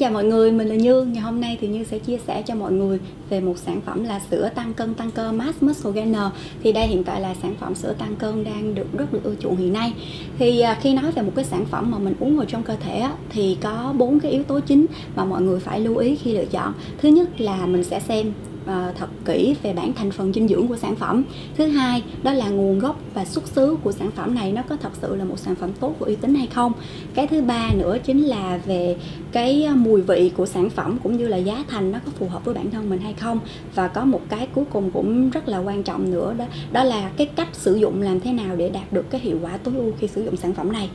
chào mọi người, mình là Như. Ngày hôm nay thì Như sẽ chia sẻ cho mọi người về một sản phẩm là sữa tăng cân tăng cơ Mass Muscle Gainer. Thì đây hiện tại là sản phẩm sữa tăng cân đang được rất được ưa chuộng hiện nay. Thì à, khi nói về một cái sản phẩm mà mình uống vào trong cơ thể thì có bốn cái yếu tố chính mà mọi người phải lưu ý khi lựa chọn. Thứ nhất là mình sẽ xem uh, thật kỹ về bản thành phần dinh dưỡng của sản phẩm. Thứ hai đó là nguồn gốc và xuất xứ của sản phẩm này nó có thật sự là một sản phẩm tốt và uy tín hay không? Cái thứ ba nữa chính là về cái ờ, mùi vị của sản phẩm cũng như là giá thành nó có phù hợp với bản thân mình hay không? Và có một cái cuối cùng cũng rất là quan trọng nữa đó đó là cái cách sử dụng làm thế nào để đạt được cái hiệu quả tối ưu khi sử dụng sản phẩm này.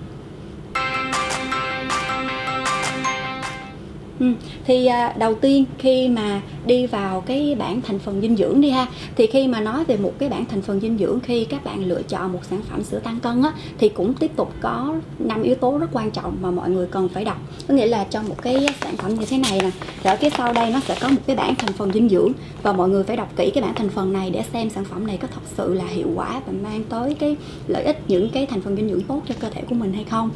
Ừ. Thì à, đầu tiên khi mà đi vào cái bảng thành phần dinh dưỡng đi ha thì khi mà nói về một cái bảng thành phần dinh dưỡng khi các bạn lựa chọn một sản phẩm sữa tăng cân á thì cũng tiếp tục có năm yếu tố rất quan trọng mà mọi người cần phải đọc có nghĩa là trong một cái sản phẩm như thế này nè ở phía sau đây nó sẽ có một cái bảng thành phần dinh dưỡng và mọi người phải đọc kỹ cái bảng thành phần này để xem sản phẩm này có thật sự là hiệu quả và mang tới cái lợi ích những cái thành phần dinh dưỡng tốt cho cơ thể của mình hay không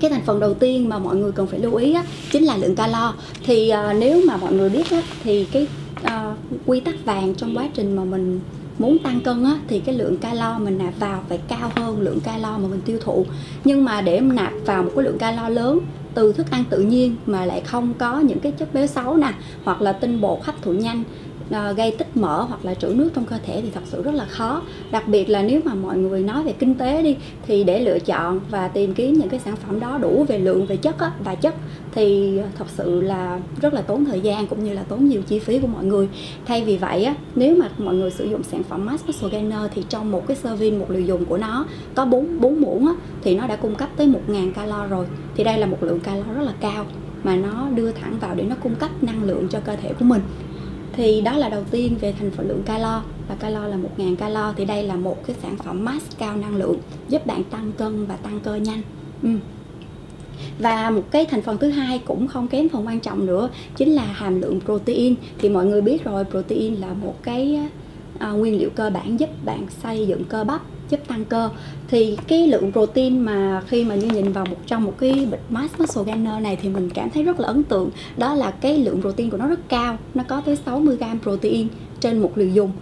cái thành phần đầu tiên mà mọi người cần phải lưu ý á, chính là lượng calo. Thì à, nếu mà mọi người biết á, thì cái à, quy tắc vàng trong quá trình mà mình muốn tăng cân á, thì cái lượng calo mình nạp vào phải cao hơn lượng calo mà mình tiêu thụ. Nhưng mà để nạp vào một cái lượng calo lớn từ thức ăn tự nhiên mà lại không có những cái chất béo xấu nè hoặc là tinh bột hấp thụ nhanh Ờ, gây tích mỡ hoặc là trữ nước trong cơ thể thì thật sự rất là khó. Đặc biệt là nếu mà mọi người nói về kinh tế đi thì để lựa chọn và tìm kiếm những cái sản phẩm đó đủ về lượng về chất á, và chất thì thật sự là rất là tốn thời gian cũng như là tốn nhiều chi phí của mọi người. Thay vì vậy á nếu mà mọi người sử dụng sản phẩm Mass Muscle Gainer thì trong một cái serving một liều dùng của nó có 4 bốn muỗng á, thì nó đã cung cấp tới 1.000 calo rồi. Thì đây là một lượng calo rất là cao mà nó đưa thẳng vào để nó cung cấp năng lượng cho cơ thể của mình thì đó là đầu tiên về thành phần lượng calo. Và calo là 1.000 calo. Thì đây là một cái sản phẩm mass cao năng lượng giúp bạn tăng cân và tăng cơ nhanh. Ừ. và một cái thành phần thứ hai cũng không kém phần quan trọng nữa chính là hàm lượng protein. Thì mọi người biết rồi protein là một cái à, nguyên liệu cơ bản giúp bạn xây dựng cơ bắp giúp tăng cơ. Thì cái lượng protein mà khi mà như nhìn vào một trong một cái bịch mass muscle gainer này thì mình cảm thấy rất là ấn tượng. Đó là cái lượng protein của nó rất cao nó có tới 60 gram protein trên một liều dùng.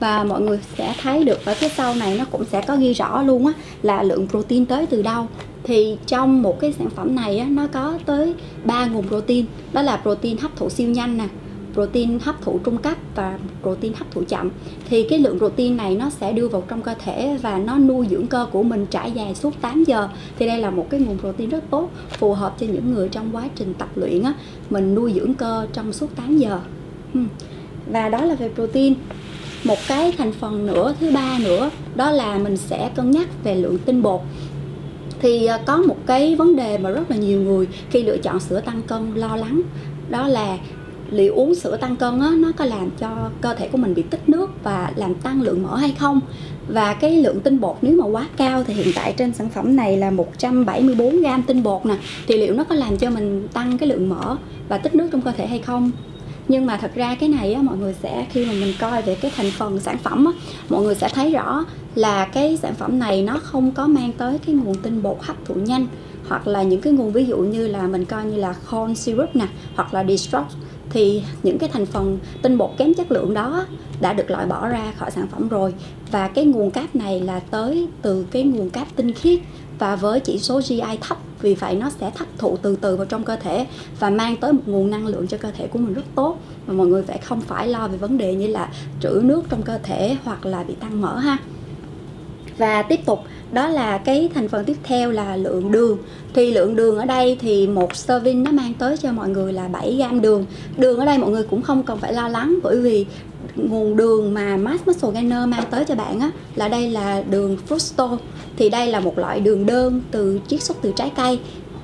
Và mọi người sẽ thấy được ở phía sau này nó cũng sẽ có ghi rõ luôn á là lượng protein tới từ đâu. Thì trong một cái sản phẩm này á, nó có tới ba nguồn protein. Đó là protein hấp thụ siêu nhanh nè protein hấp thụ trung cấp và protein hấp thụ chậm, thì cái lượng protein này nó sẽ đưa vào trong cơ thể và nó nuôi dưỡng cơ của mình trải dài suốt 8 giờ. Thì đây là một cái nguồn protein rất tốt, phù hợp cho những người trong quá trình tập luyện á, mình nuôi dưỡng cơ trong suốt 8 giờ. Hmm. Và đó là về protein. Một cái thành phần nữa, thứ ba nữa, đó là mình sẽ cân nhắc về lượng tinh bột. Thì à, có một cái vấn đề mà rất là nhiều người khi lựa chọn sữa tăng cân lo lắng, đó là liệu uống sữa tăng cân á, nó có làm cho cơ thể của mình bị tích nước và làm tăng lượng mỡ hay không? Và cái lượng tinh bột nếu mà quá cao thì hiện tại trên sản phẩm này là 174 gram tinh bột nè. Thì liệu nó có làm cho mình tăng cái lượng mỡ và tích nước trong cơ thể hay không? Nhưng mà thật ra cái này á, mọi người sẽ khi mà mình coi về cái thành phần sản phẩm á, mọi người sẽ thấy rõ là cái sản phẩm này nó không có mang tới cái nguồn tinh bột hấp thụ nhanh hoặc là những cái nguồn ví dụ như là mình coi như là corn syrup nè hoặc là dextrose thì những cái thành phần tinh bột kém chất lượng đó đã được loại bỏ ra khỏi sản phẩm rồi. Và cái nguồn cáp này là tới từ cái nguồn cáp tinh khiết và với chỉ số GI thấp, vì vậy nó sẽ hấp thụ từ từ vào trong cơ thể và mang tới một nguồn năng lượng cho cơ thể của mình rất tốt. Và mọi người phải không phải lo về vấn đề như là trữ nước trong cơ thể hoặc là bị tăng mỡ ha và tiếp tục, đó là cái thành phần tiếp theo là lượng đường. Thì lượng đường ở đây thì một serving nó mang tới cho mọi người là 7 gram đường. Đường ở đây mọi người cũng không cần phải lo lắng, bởi vì nguồn đường mà Mass Muscle Gainer mang tới cho bạn á, là đây là đường fructose. Thì đây là một loại đường đơn từ chiết xuất từ trái cây.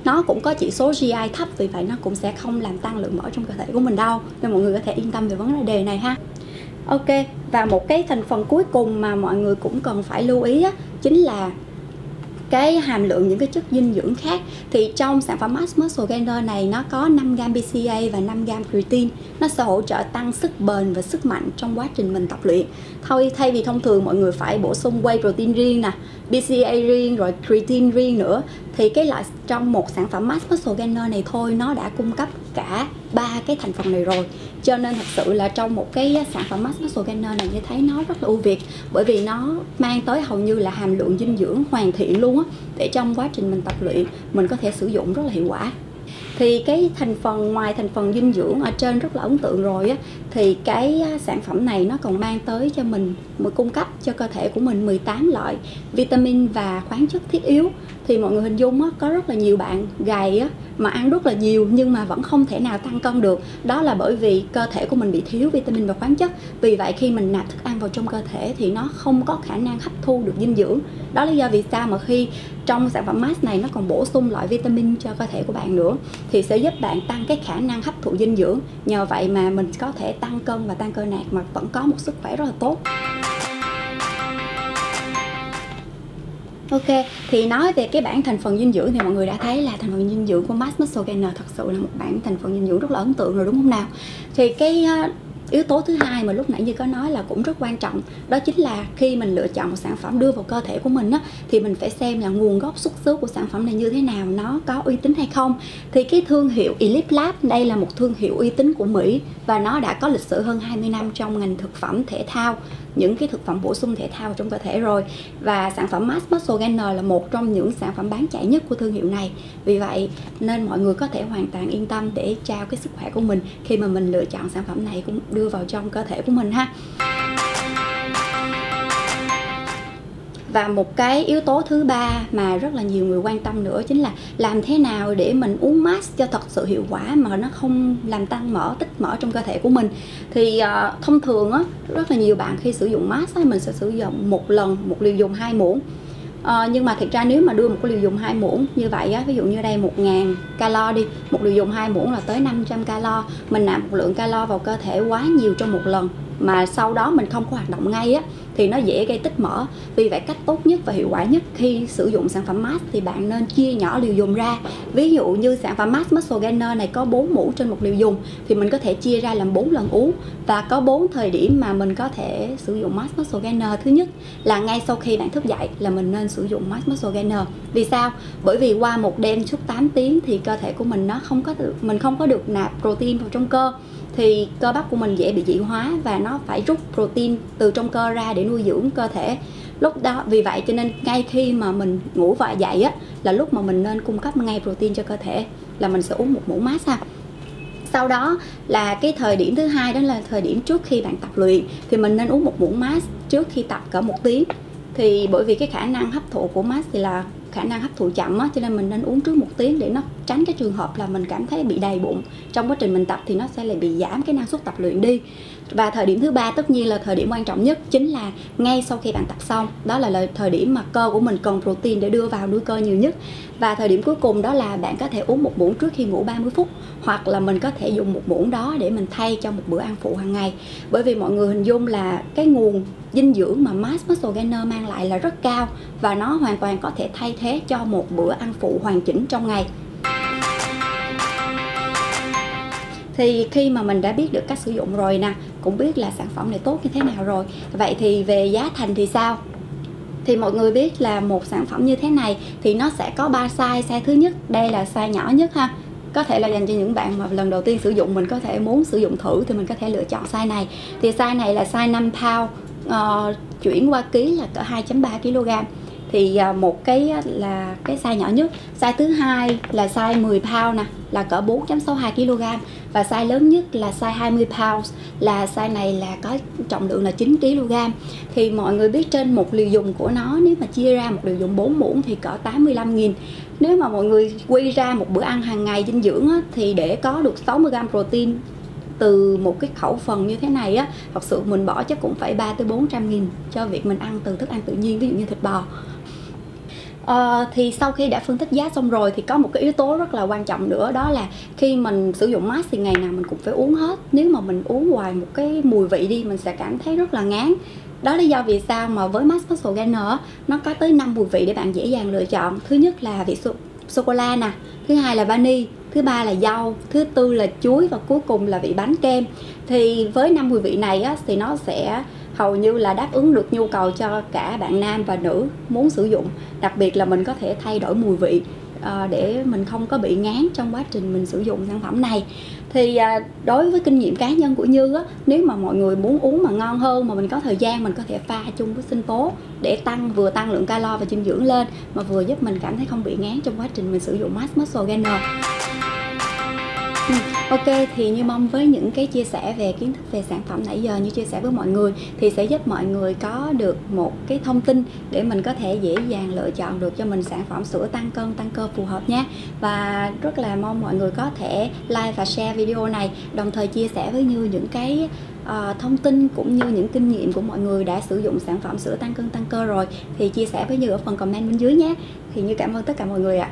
Nó cũng có chỉ số GI thấp, vì vậy nó cũng sẽ không làm tăng lượng mỡ trong cơ thể của mình đâu. Nên mọi người có thể yên tâm về vấn đề này ha. Ok và một cái thành phần cuối cùng mà mọi người cũng cần phải lưu ý á, chính là cái hàm lượng những cái chất dinh dưỡng khác. Thì trong sản phẩm Max Muscle Gainer này nó có 5 gram BCA và 5 gram creatine. Nó sẽ hỗ trợ tăng sức bền và sức mạnh trong quá trình mình tập luyện. Thôi thay vì thông thường mọi người phải bổ sung whey protein riêng nè BCA riêng rồi creatine riêng nữa thì cái loại, trong một sản phẩm mass muscle gainer này thôi, nó đã cung cấp cả ba cái thành phần này rồi. Cho nên thật sự là trong một cái sản phẩm mass muscle gainer này, như thấy nó rất là ưu việt. Bởi vì nó mang tới hầu như là hàm lượng dinh dưỡng hoàn thiện luôn á, để trong quá trình mình tập luyện, mình có thể sử dụng rất là hiệu quả thì cái thành phần, ngoài thành phần dinh dưỡng ở trên rất là ấn tượng rồi á, thì cái sản phẩm này nó còn mang tới cho mình, một cung cấp cho cơ thể của mình 18 loại vitamin và khoáng chất thiết yếu. Thì mọi người hình dung á, có rất là nhiều bạn gầy á, mà ăn rất là nhiều nhưng mà vẫn không thể nào tăng cân được. Đó là bởi vì cơ thể của mình bị thiếu vitamin và khoáng chất. Vì vậy khi mình nạp thức ăn vào trong cơ thể thì nó không có khả năng hấp thu được dinh dưỡng. Đó là lý do vì sao mà khi trong sản phẩm mask này nó còn bổ sung loại vitamin cho cơ thể của bạn nữa thì sẽ giúp bạn tăng cái khả năng hấp thụ dinh dưỡng nhờ vậy mà mình có thể tăng cân và tăng cơ nạc mà vẫn có một sức khỏe rất là tốt Ok, thì nói về cái bảng thành phần dinh dưỡng thì mọi người đã thấy là thành phần dinh dưỡng của Mass Muscle Gainer thật sự là một bảng thành phần dinh dưỡng rất là ấn tượng rồi đúng không nào? Thì cái yếu tố thứ hai mà lúc nãy như có nói là cũng rất quan trọng đó chính là khi mình lựa chọn một sản phẩm đưa vào cơ thể của mình á, thì mình phải xem là nguồn gốc xuất xứ của sản phẩm này như thế nào nó có uy tín hay không. Thì cái thương hiệu Elite Lab đây là một thương hiệu uy tín của Mỹ và nó đã có lịch sử hơn 20 năm trong ngành thực phẩm thể thao những cái thực phẩm bổ sung thể thao trong cơ thể rồi. Và sản phẩm Mass Muscle Gainer là một trong những sản phẩm bán chạy nhất của thương hiệu này. Vì vậy, nên mọi người có thể hoàn toàn yên tâm để trao cái sức khỏe của mình khi mà mình lựa chọn sản phẩm này cũng đưa vào trong cơ thể của mình ha. Và một cái yếu tố thứ ba mà rất là nhiều người quan tâm nữa chính là làm thế nào để mình uống mask cho thật sự hiệu quả mà nó không làm tăng mỡ tích mỡ trong cơ thể của mình. Thì uh, thông thường á rất là nhiều bạn khi sử dụng mask á, mình sẽ sử dụng một lần một liều dùng hai muỗng. À, nhưng mà thực ra nếu mà đưa một cái liều dùng hai muỗng như vậy á, ví dụ như đây 1000 calo đi, một liều dùng hai muỗng là tới 500 calo, mình nạp một lượng calo vào cơ thể quá nhiều trong một lần mà sau đó mình không có hoạt động ngay á, thì nó dễ gây tích mỡ. Vì vậy cách tốt nhất và hiệu quả nhất khi sử dụng sản phẩm mask thì bạn nên chia nhỏ liều dùng ra. Ví dụ như sản phẩm mask muscle gainer này có 4 mũ trên một liều dùng thì mình có thể chia ra làm 4 lần uống. Và có 4 thời điểm mà mình có thể sử dụng mask muscle gainer. Thứ nhất là ngay sau khi bạn thức dậy là mình nên sử dụng mask muscle gainer. Vì sao? Bởi vì qua một đêm suốt 8 tiếng thì cơ thể của mình nó không có được, mình không có được nạp protein vào trong cơ thì cơ bắp của mình dễ bị dị hóa và nó phải rút protein từ trong cơ ra để nuôi dưỡng cơ thể. Lúc đó, vì vậy cho nên ngay khi mà mình ngủ và dậy á, là lúc mà mình nên cung cấp ngay protein cho cơ thể, là mình sẽ uống một muỗng mát ha sau đó là cái thời điểm thứ hai, đó là thời điểm trước khi bạn tập luyện, thì mình nên uống một muỗng mát trước khi tập cỡ một tiếng. Thì bởi vì cái khả năng hấp thụ của mát thì là khả năng hấp thụ chậm á, cho nên mình nên uống trước một tiếng để nó tránh cái trường hợp là mình cảm thấy bị đầy bụng. Trong quá trình mình tập thì nó sẽ lại bị giảm cái năng suất tập luyện đi. Và thời điểm thứ ba tất nhiên là thời điểm quan trọng nhất chính là ngay sau khi bạn tập xong. Đó là thời điểm mà cơ của mình cần protein để đưa vào nuôi cơ nhiều nhất. Và thời điểm cuối cùng đó là bạn có thể uống một muỗng trước khi ngủ 30 phút, hoặc là mình có thể dùng một muỗng đó để mình thay cho một bữa ăn phụ hàng ngày. Bởi vì mọi người hình dung là cái nguồn dinh dưỡng mà Mass Muscle Gainer mang lại là rất cao và nó hoàn toàn có thể thay thế cho một bữa ăn phụ hoàn chỉnh trong ngày. Thì khi mà mình đã biết được cách sử dụng rồi nè cũng biết là sản phẩm này tốt như thế nào rồi vậy thì về giá thành thì sao? Thì mọi người biết là một sản phẩm như thế này thì nó sẽ có 3 size. Size thứ nhất đây là size nhỏ nhất ha. Có thể là dành cho những bạn mà lần đầu tiên sử dụng mình có thể muốn sử dụng thử thì mình có thể lựa chọn size này. Thì size này là size 5 pound uh, chuyển qua ký là cỡ 2.3 kg thì à, một cái là cái size nhỏ nhất. Size thứ hai là size 10 pound nè là cỡ 4.62 kg. Và size lớn nhất là size 20 pounds là size này là có trọng lượng là 9 kg. Thì mọi người biết trên một liều dùng của nó nếu mà chia ra một liều dùng 4 muỗng thì cỡ 85 nghìn. Nếu mà mọi người quy ra một bữa ăn hàng ngày dinh dưỡng á, thì để có được 60g protein từ một cái khẩu phần như thế này á thật sự mình bỏ chắc cũng phải 3 tới 400 nghìn cho việc mình ăn từ thức ăn tự nhiên ví dụ như thịt bò. Ờ, thì sau khi đã phân tích giá xong rồi thì có một cái yếu tố rất là quan trọng nữa đó là khi mình sử dụng mask thì ngày nào mình cũng phải uống hết. Nếu mà mình uống hoài một cái mùi vị đi mình sẽ cảm thấy rất là ngán. Đó là do vì sao mà với mask muscle gainer nó có tới 5 mùi vị để bạn dễ dàng lựa chọn. Thứ nhất là vị sô, sô cô la nè thứ hai là vani thứ ba là dâu thứ tư là chuối và cuối cùng là vị bánh kem. Thì với năm mùi vị này á, thì nó sẽ hầu như là đáp ứng được nhu cầu cho cả bạn nam và nữ muốn sử dụng. Đặc biệt là mình có thể thay đổi mùi vị à, để mình không có bị ngán trong quá trình mình sử dụng sản phẩm này. Thì à, đối với kinh nghiệm cá nhân của Như á, nếu mà mọi người muốn uống mà ngon hơn mà mình có thời gian mình có thể pha chung với sinh tố để tăng vừa tăng lượng calo và dinh dưỡng lên mà vừa giúp mình cảm thấy không bị ngán trong quá trình mình sử dụng mass Muscle Gainer. Ừ, ok thì như mong với những cái chia sẻ về kiến thức về sản phẩm nãy giờ như chia sẻ với mọi người thì sẽ giúp mọi người có được một cái thông tin để mình có thể dễ dàng lựa chọn được cho mình sản phẩm sữa tăng cân tăng cơ phù hợp nhé. Và rất là mong mọi người có thể like và share video này đồng thời chia sẻ với như những cái uh, thông tin cũng như những kinh nghiệm của mọi người đã sử dụng sản phẩm sữa tăng cân tăng cơ rồi thì chia sẻ với như ở phần comment bên dưới nhé. Thì như cảm ơn tất cả mọi người ạ.